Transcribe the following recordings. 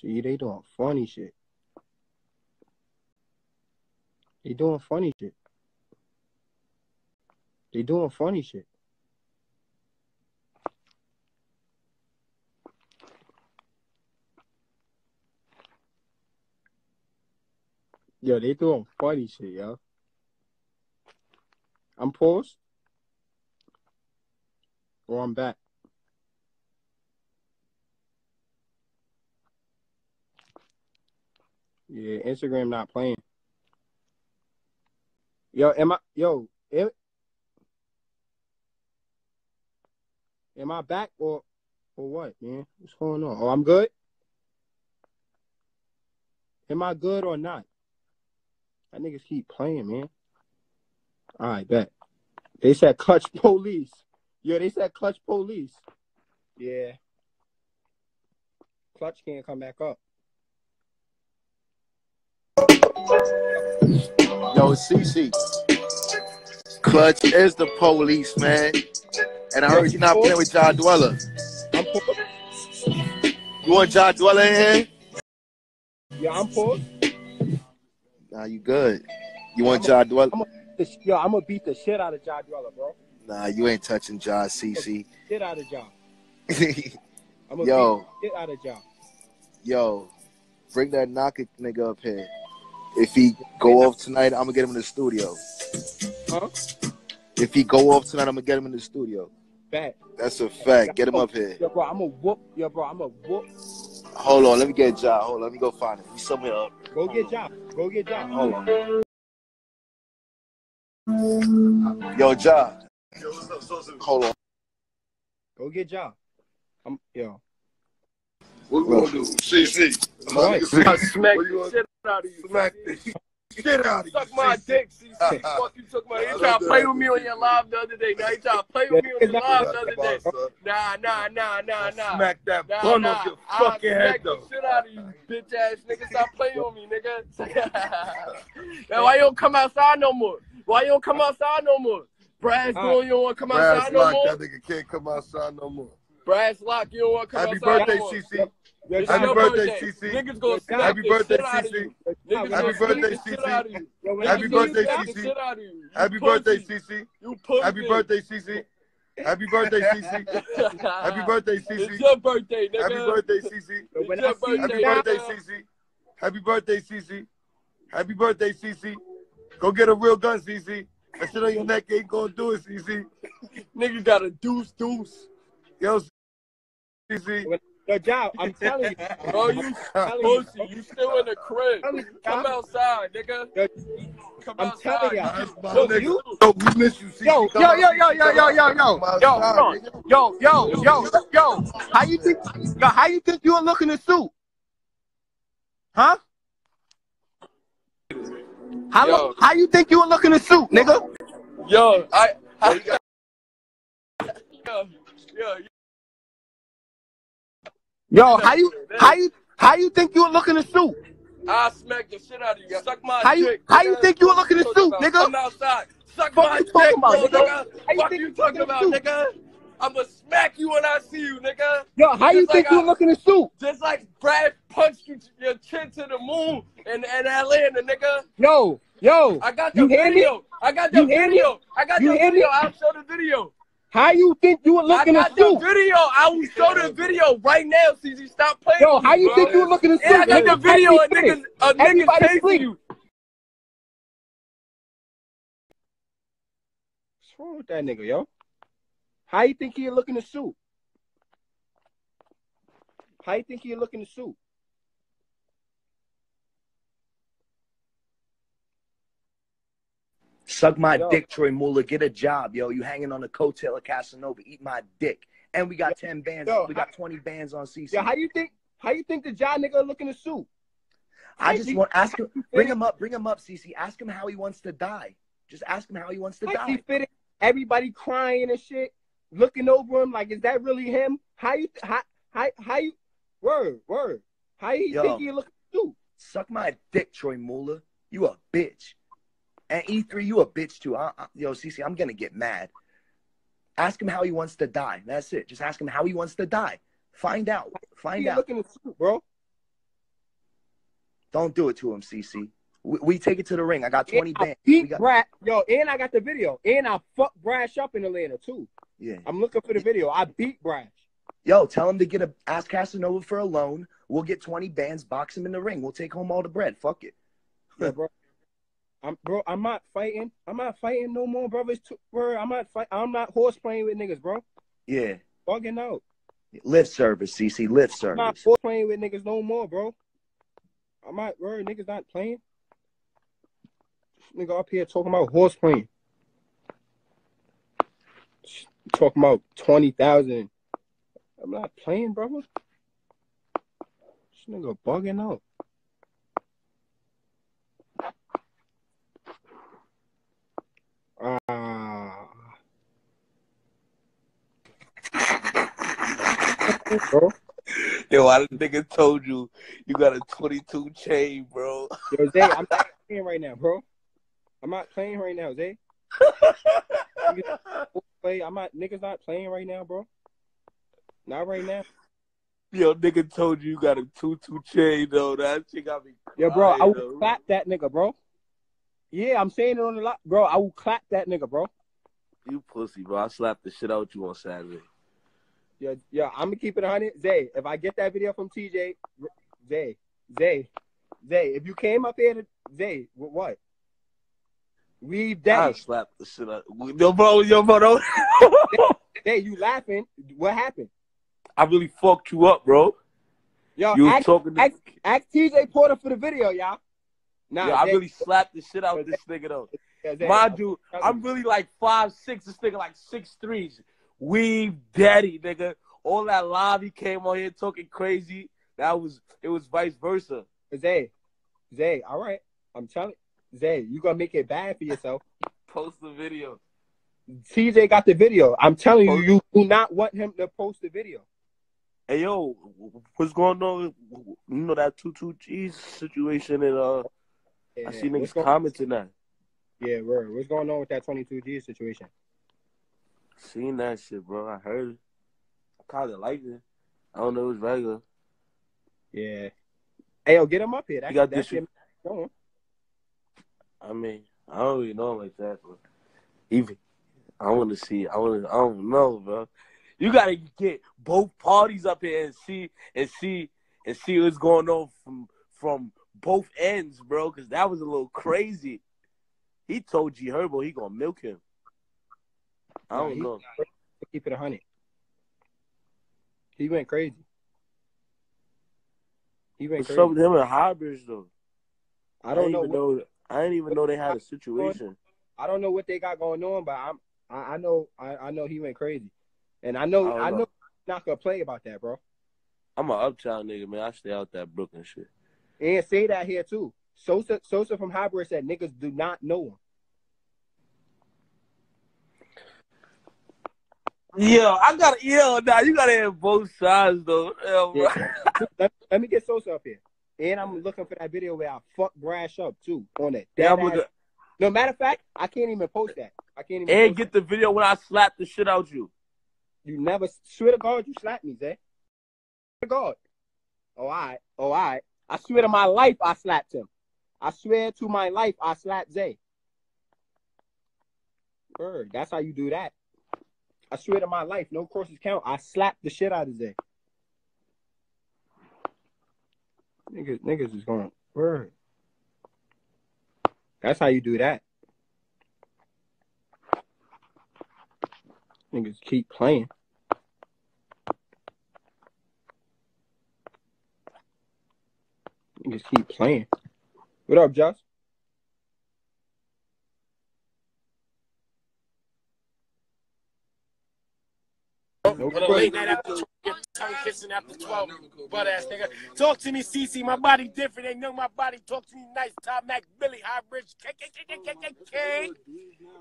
See, they doing funny shit. They doing funny shit. They doing funny shit. Yo, they doing funny shit, yo. I'm paused. Or I'm back. Yeah, Instagram not playing. Yo, am I yo, am, am I back or or what, man? What's going on? Oh, I'm good. Am I good or not? That niggas keep playing, man. All right, bet. They said clutch police. Yeah, they said clutch police. Yeah. Clutch can't come back up. Yo, CC. Clutch is the police, man. And I heard you're not playing with John Dweller. You want John Dweller in here? Yeah, I'm paused. Nah, you good. You want John Dweller? I'm a, yo, I'm gonna beat the shit out of John Dweller, bro. Nah, you ain't touching John CC. Shit out of John. I'm gonna Yo. beat the shit out of John. Yo, bring that knocker nigga up here. If he go off tonight, I'm gonna get him in the studio. Huh? If he go off tonight, I'm gonna get him in the studio. Back. That's a fact. Get him up here. Yo, bro, I'm a whoop. Yo, bro, I'm a whoop. Hold on, let me get John. Hold on, let me go find him. He's somewhere up. Go get John. Go get John. Hold on. Yo, John. Hold on. Go get John. I'm yo. What we gonna do? CC. Right. Smack Smack What you the shit out of you. Smack the shit out of you. Suck my dick, CC. Fuck you, took my. You trying to play with me on your live the other day. Now you trying to play with me on your live the other day. Nah, nah, nah, nah, nah. Smack that Nah, bun nah. off your I'll fucking head smack though. the shit out of you, bitch ass nigga. Stop playing on me, nigga. now why you don't come outside no more? Why you don't come outside no more? Brass Uh, doing you don't want to come Brass outside no lock, more? that nigga can't come outside no more. Brass lock, you don't want to come Happy outside birthday, no more. Happy birthday, CC. It's Happy birthday, CC. Niggas gonna smack Happy birthday, shit out of CC. you. Yo, Niggas Happy birthday, smack the shit CC. out of you. yo, when Happy birthday, gonna smack the CC. shit out of you. You Happy birthday, CC. Happy birthday, CC. Happy birthday, CC. Happy birthday, CC. It's your birthday, nigga. Happy birthday, CC. It's your I see Happy birthday, CC. Happy birthday, CC. Happy birthday, CC. Go get a real gun, CC. That shit on your neck ain't gonna do it, CC. Nigga got a deuce deuce. Yo, CC. Yo, John, I'm telling you. Oh, you telling you, pussy. You still in the crib. telling you, Come outside, nigga. Yo, Come I'm outside. telling ya. That's nigga. you- Yo, we miss you, CC. Yo, Come yo, on, yo, yo, yo, yo, yo, yo. Yo, outside, hold on. nigga. Yo, yo, yo, yo. How you think? Yo, how you think you would look in the suit? Huh? How Yo. how you think you would look in the suit, nigga? Yo, I. I yo, yo, Yo, how you how you how you think you would look in the suit? I smack the shit out of you. Suck my How you- dick. how you think you would look in Talking suit, nigga? Come outside. Suck Fuck my dick, talking about, bro, nigga? nigga. You Fuck you you talking about, nigga. I'ma smack you when I see you, nigga. Yo, how you Just think like you I- would look in the suit? Just like Brad punched you, your chin to the moon in, in Atlanta, nigga. Yo, yo, I got the You video. I got the You video. I got You the video. I'll show the video. How you think you would look I got the suit? video. I will show the video right now, CZ. Stop playing. Yo, how you bro. think you would look in the suit? Yeah, I got the video. A nigga, a nigga chasing sleep. you. What's wrong with that nigga, yo? How you think he'd look in the suit? How you think he'd look in the suit? Suck my Yo. dick, Troy Muller. Get a job, yo. You hanging on the coattail of Casanova. Eat my dick. And we got 10 bands. Yo, we got 20 bands on CC. Yeah, how you think? How you think the John nigga look in the suit? I just want ask him. Bring him up. Bring him up, CC. Ask him how he wants to die. Just ask him how he wants to he die. fitting, everybody crying and shit, looking over him like, is that really him? How you? How how how you? Word word. How you Yo. think he look suit? Suck my dick, Troy Muller. You a bitch. And E3, you a bitch too. I, I, yo, CC, I'm gonna get mad. Ask him how he wants to die. That's it. Just ask him how he wants to die. Find out. Find out. look in the suit, bro? Don't do it to him, CC. We, we take it to the ring. I got 20 And bands. Beat got, Brad. Yo, and I got the video. And I fucked Brash up in Atlanta too. yeah. I'm looking for the video. I beat Brash. Yo, tell him to get a ask Casanova for a loan. We'll get 20 bands, box him in the ring. We'll take home all the bread. Fuck it. Yeah, bro. I'm bro. I'm not fighting. I'm not fighting no more, bro. It's too, bro. I'm not fight. I'm not horse playing with niggas, bro. Yeah. Bugging out. Lift service, CC. Lift service. I'm not horse playing with niggas no more, bro. I'm not, bro. Niggas not playing. This nigga up here talking about horse playing. Talking about twenty thousand. I'm not playing, brother. This nigga bugging out. Bro. Yo, I nigga told you you got a 22 chain, bro. Yo, Zay, I'm not playing right now, bro. I'm not playing right now, Zay. Play. I'm not. Niggas not playing right now, bro. Not right now. Yo, nigga told you you got a 2-2 chain, though. That shit got me Yo, bro, I will though. clap that nigga, bro. Yeah, I'm saying it on the lot, bro. I will clap that nigga, bro. You pussy, bro. I slapped the shit out you on Saturday. Yeah, yeah. I'm gonna keep it 100. Zay, if I get that video from TJ, Zay, Zay, Zay, if you came up here to Zay, wh- what? Leave I slapped the shit out. Yo, bro, yo, bro, don't. Zay, you laughing? What happened? I really fucked you up, bro. Yo, You ask, talking to. ask, ask TJ Porter for the video, y'all. Nah, Yo, I Zay- really slapped the shit out of this nigga, though. yeah, Mind you, I'm really like five six. This nigga like six threes. Weave daddy, nigga. All that he came on here talking crazy. That was it was vice versa. Zay, Zay, all right. I'm telling Zay, you gonna make it bad for yourself. Post the video. TJ got the video. I'm telling you, you do not want him to post the video. Hey yo, what's going on? You know that two two G's situation and uh I see niggas commenting that. Yeah, word. What's going on with that 22G situation? Seen that shit, bro. I heard it. I kinda liked it. I don't know it was regular. Yeah. Hey, yo, get him up here. That's, You got this shit. I mean, I don't really know him like that, but even I want to see. I want. to. I don't know, bro. You gotta get both parties up here and see and see and see what's going on from from both ends, bro. Because that was a little crazy. He told G Herbo he gonna milk him. I don't know. Keep it a 100. He went crazy. He went What's crazy. up with him and Highbridge though? I don't know. even What, know. I didn't even know they had a situation. I don't know what they got going on, but I'm. I, I know. I, I know he went crazy, and I know. I I know. know. not gonna play about that, bro. I'm an uptown nigga, man. I stay out that Brooklyn shit. And say that here too. Sosa Sosa from Highbridge said niggas do not know him. Yo, I got yo. Now you gotta have both sides though. Yeah. let, let me get Sosa up here. And I'm looking for that video where I fuck Brash up too on that. Yeah, ass- No matter of fact, I can't even post that. I can't even. And get the video when I slap the shit out you. You never swear to God you slapped me, Zay. Swear to God. Oh, all right. Oh, all right. I swear to my life I slapped him. I swear to my life I slapped Zay. Word. That's how you do that. I swear to my life, no crosses count. I slapped the shit out of Zay. Niggas, niggas is going. Word. That's how you do that. Niggas keep playing. Niggas keep playing. What up, Josh? No But a late night after 12, tongue kissing after 12, butt ass nigga. Talk to me, CC. My body different. They know my body. Talk to me nice. Tom Mac, Billy, High Bridge. K, K, K, K, K, K,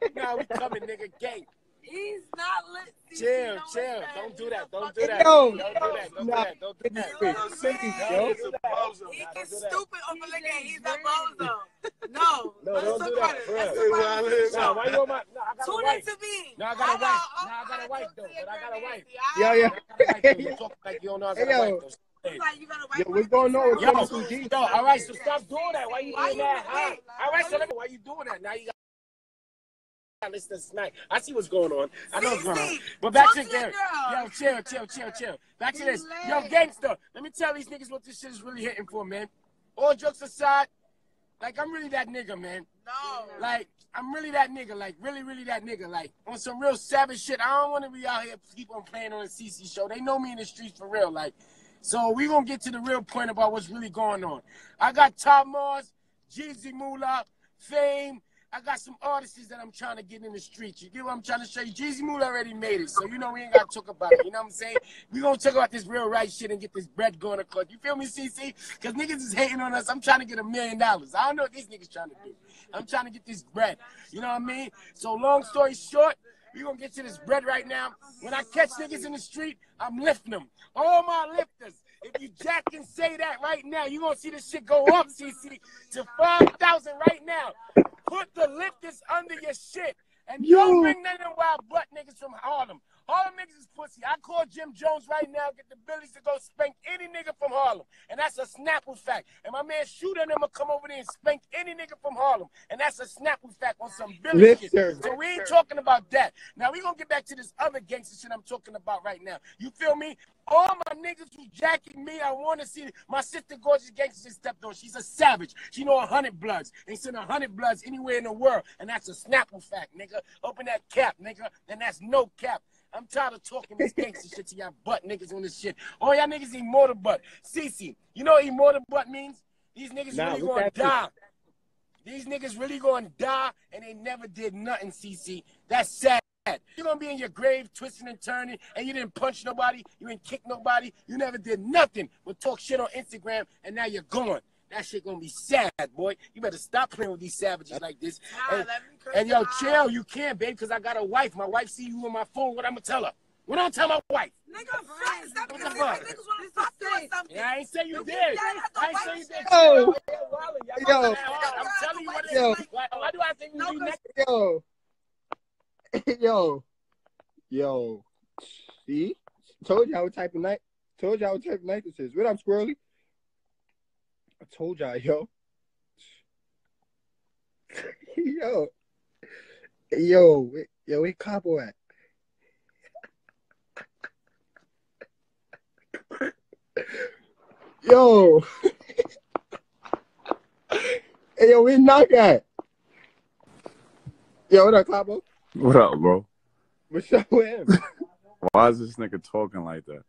K. Now we coming, nigga. Gang. He's not lit. Chill, chill. Don't do that. Don't do that. Yo. Don't do that. Don't do that. Don't do that. Wait, Don't do that. He gets stupid over looking. He's a bozo. No, No, that's don't do that, credit. bro. That's. Nah, why you on my? Nah, I got a Tune wife. into me. No, I got a wife. I'm No, I got a uh, wife, talk though, to but I got a wife. I Yo, know. yo. I got a wife, though. You talk like you don't know I got a wife. though. He's like, you gonna wipe Yo, my what's going on Yo, coming through G? yo, all right, so stop doing that. Why you Why doing you- that? Huh? wait, All right, so let me, why you doing that? Now you got listen to smack. I see what's going on. I know what's going on. But back talk to to this. Yo, chill, chill, chill, chill. Back to this. Yo, gangster. Let me tell these niggas what this shit is really hitting for, man. All jokes aside, like I'm really that nigga, man. No. Like, I'm really that nigga. Like, really, really that nigga. Like, on some real savage shit. I don't want to be out here keep on playing on a CC show. They know me in the streets for real. Like, so we gonna get to the real point about what's really going on. I got Tom Mars, Jeezy Moolah, Fame. I got some artists that I'm trying to get in the streets. You get what I'm trying to show you? Jeezy Moolah already made it, so you know we ain't gotta talk about it. You know what I'm saying? We gonna talk about this real right shit and get this bread going across. You feel me, CC? Because niggas is hating on us. I'm trying to get a million dollars. I don't know what these niggas trying to do. I'm trying to get this bread. You know what I mean? So long story short, we gonna get to this bread right now. When I catch niggas in the street, I'm lifting them. All my lifters. If you jack and say that right now, you gonna see this shit go up, CC, to 5,000 right now. Put the lifters under your shit. And Yo. don't bring none of them wild butt niggas from Harlem. Harlem niggas is pussy. I call Jim Jones right now, get the billies to go spank any nigga from Harlem. And that's a Snapple fact. And my man Shooter and them will come over there and spank any nigga from Harlem. And that's a Snapple fact on some Billy shit. So we ain't talking about that. Now we gonna get back to this other gangster shit I'm talking about right now. You feel me? All my niggas who jacking me, I wanna see my sister gorgeous gangster stepped on. She's a savage. She know a hundred bloods. Ain't seen a hundred bloods anywhere in the world. And that's a Snapple fact, nigga. Open that cap, nigga. Then that's no cap. I'm tired of talking this gangster shit to y'all butt niggas on this shit. All y'all niggas immortal butt. Cece, you know what immortal butt means? These niggas Nah, really gonna die. These niggas really gonna die and they never did nothing, CC. That's sad. You're gonna be in your grave twisting and turning, and you didn't punch nobody, you didn't kick nobody, you never did nothing but talk shit on Instagram, and now you're gone. That shit gonna be sad, boy. You better stop playing with these savages like this. Nah, And, let me curse and yo, chill, you can't, babe, because I got a wife. My wife see you on my phone. What I'm gonna tell her? What I'm tell my wife? Nigga, fuck, stop What the fuck? niggas wanna fuck you something. Yeah, I ain't say you You did. keep yelling at the I ain't say you did. shit. Yo. Y'all wildin'. Y'all Yo. going that hard. I'm telling you what it is. Yo. Why, why do I think you No, be 'cause- next? Yo. Yo. Yo. See? Told y'all what type of night. Told y'all what type of night this is. What up, Squirrely? I told y'all, yo. yo. Yo, yo, where Cabo at? Yo. hey, yo, we Knock at? Yo, what up, Cabo? What up, bro? What's up with him? Why is this nigga talking like that?